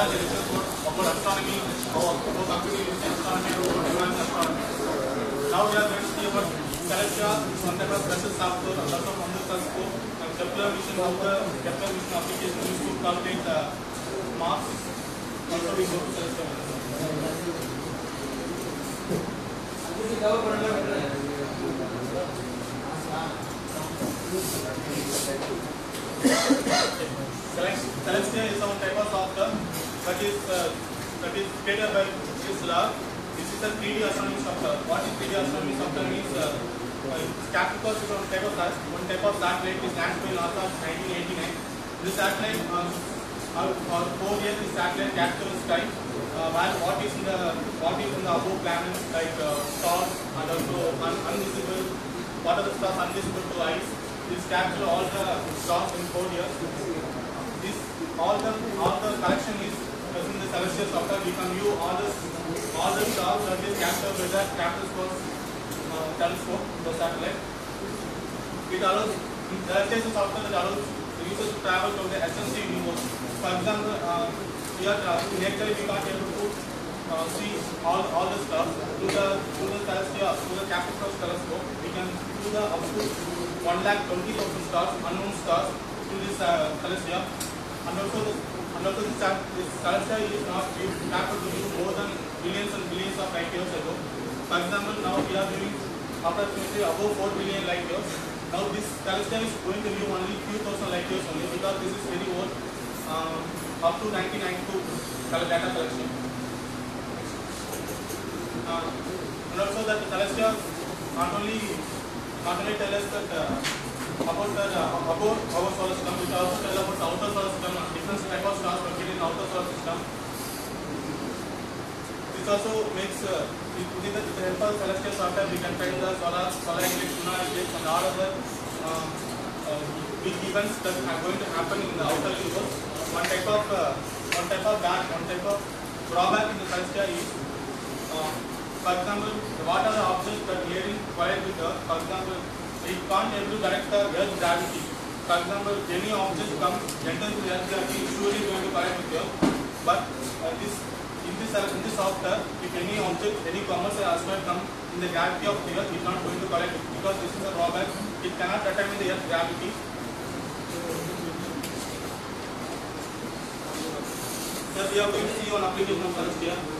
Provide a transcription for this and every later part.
About astronomy, how company is astronomy, how advanced astronomy. Now we are going to see about Celestia, one type precious software, and also from the telescope, and Kepler mission, how the Kepler mission application used to calculate the mass. Also we go to Celestia. Celestia is some type of that is uh, that is created by this lab. This is a 3D astronomy software. What is 3D astronomy software means? Uh, uh, Capricorn is one type of one type of satellite is launched NASA in 1989. This satellite uh, our, our four years this satellite captures sky. Uh, while what is in the what is in the above planets like uh, stars and also un, invisible what are the stars invisible to eyes. This capture all the stars in four years this all the all the collection is celestial software. We can view all the all the stars that is captured by the Capitoscope uh, telescope, the satellite. It allows a software that allows users to travel to the SNC universe. For example, uh, here uh, in nature we can't able to uh, see all all the stars through the through the celestial through the Capitoscope telescope. We can view the up to one lakh twenty thousand stars, unknown stars through this uh, telescope. And also, the, and also this, uh, celestia is used, happened to use more than billions and billions of light years ago. For example, now we are doing approximately above 4 billion light years. Now this celestia is going to view only few thousand light years only because this is very old, um, up to 1992 data collection. Uh, and also that the celestia not only not only tell us that uh, about the uh, about our solar system, which also tell about the outer solar system, uh, different type of stars located in outer solar system. This also makes uh, with the the help of celestial software we can find the solar solar eclipse, lunar eclipse, and all other uh, uh, big events that are going to happen in the outer universe. One type of uh, one type of bad, one type of drawback in the celestia is uh, for example, what are the objects that are in collide with Earth? For example, we can't able to direct the Earth's gravity. For example, any object comes, enters the Earth's gravity, surely going to collide with Earth. But uh, this in this uh, in this software, if any object, any commercial asteroid come in the gravity of the Earth, it is not going to collide with because this is a drawback. It cannot determine the Earth's gravity. So we are going to see one application of. This software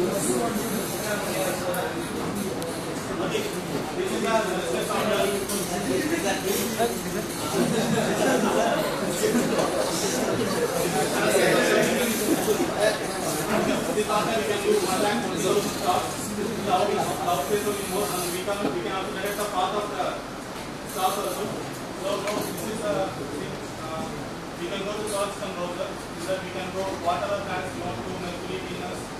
we can go to solar system browser. So we can go whatever planets we want to Mercury, Venus,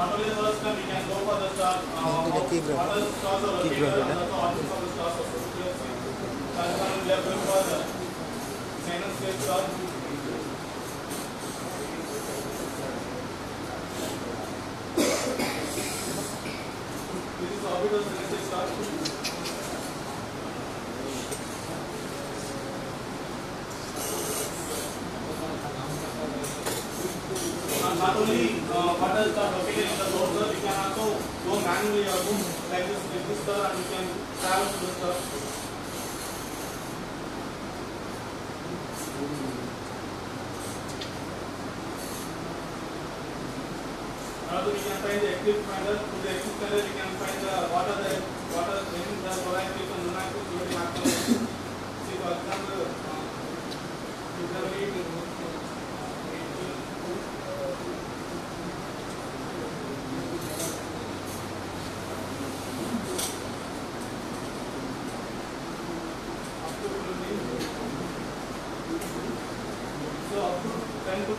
are going state star. Uh, not only uh, is the in the browser, we can also go manually or go like this, like this star, and we can travel to the star. Also, we can find the eclipse finder. To the eclipse finder, we can find the what are the what are when the solar eclipse and lunar eclipse. See, for example, uh, February So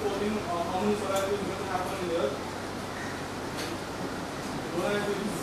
coding, uh, how many survivors to happen here. Donor has been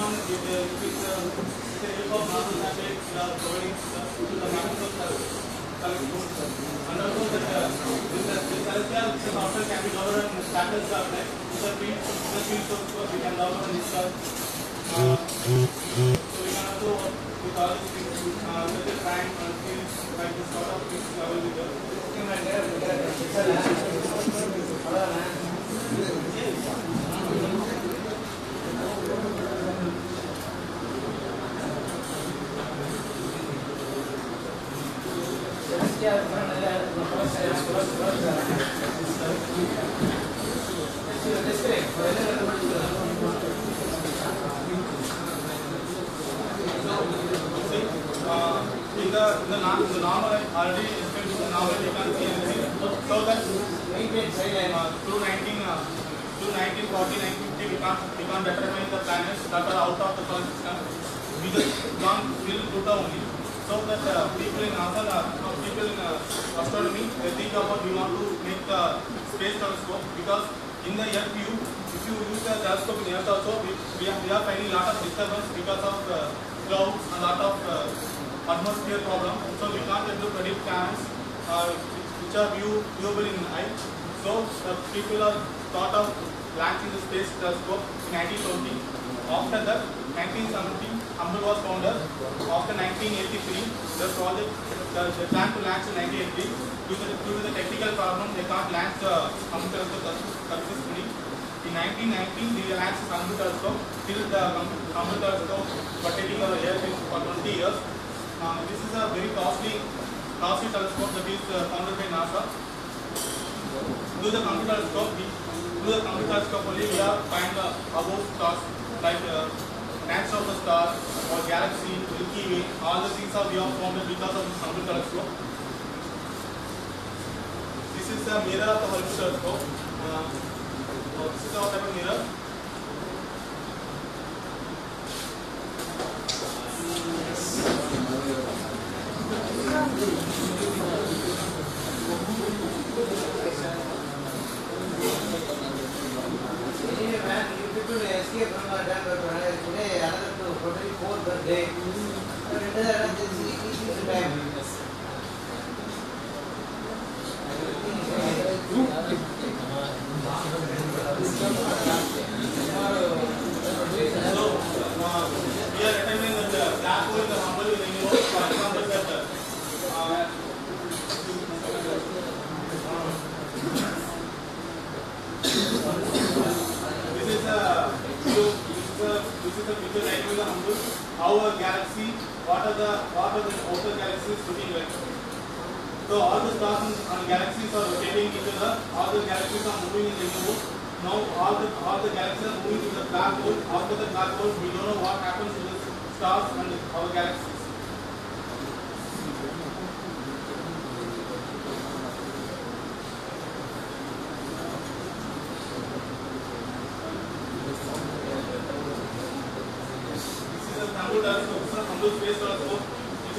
from 2001, uh, it uh, with the help of NASA satellite, we providing uh, to the Microsoft telescope. And also that uh, this, uh, this celestial this software can be downloaded in standard software. With the field, with the field source, we can download and install. Uh, so we can also work with all these things, uh, with the time and fields, like this sort of things available. Celestial, uh, in the in the, non, in the normal already explained the normal you can see anything. So that uh, through 19 uh, through 1940 1950 we can't we can't determine the planets that are out of the solar system. We just gone till Pluto only. So that uh, people in NASA, uh, people in uh, astronomy, they think about we want to make the space telescope because in the Earth view, if you use the telescope in Earth we, are, we are finding lot of disturbance because of uh, clouds and lot of uh, atmosphere problem. So we can't able to predict planets uh, which are view, viewable in eye. So the people are thought of launching the space telescope in 1920. After that, 1970, Hubble was founded. After 1983, the project, the, the plan to launch in 1980. Due to, the, due to the technical problem, they can't launch the Hubble telescope successfully. In 1990, they launched the Hubble telescope. Till the Hubble telescope for taking our air for 20 years. Uh, this is a very costly, costly telescope that is uh, founded by NASA. Through the computer telescope, we, through the computer telescope only we are find the above stars like uh, of the star or galaxy, Milky Way. All the things are we have formed because of this computer telescope. This is the mirror of the Hubble telescope. Uh, so this is our type of mirror. Thank you. A galaxy, what are the what are the outer galaxies looking like. So all the stars and galaxies are rotating each other. All the galaxies are moving in the universe. Now all the all the galaxies are moving to the black hole. After the black hole, we don't know what happens to the stars and our galaxies.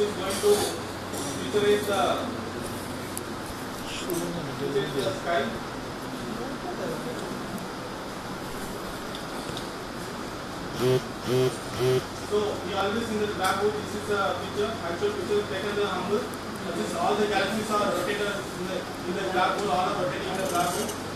Is going to visualize the visualize the sky. So we always in the black hole. This is a picture, actual picture taken the. Uh, This all the galaxies are rotated in the in the black hole. All are rotating in the black hole.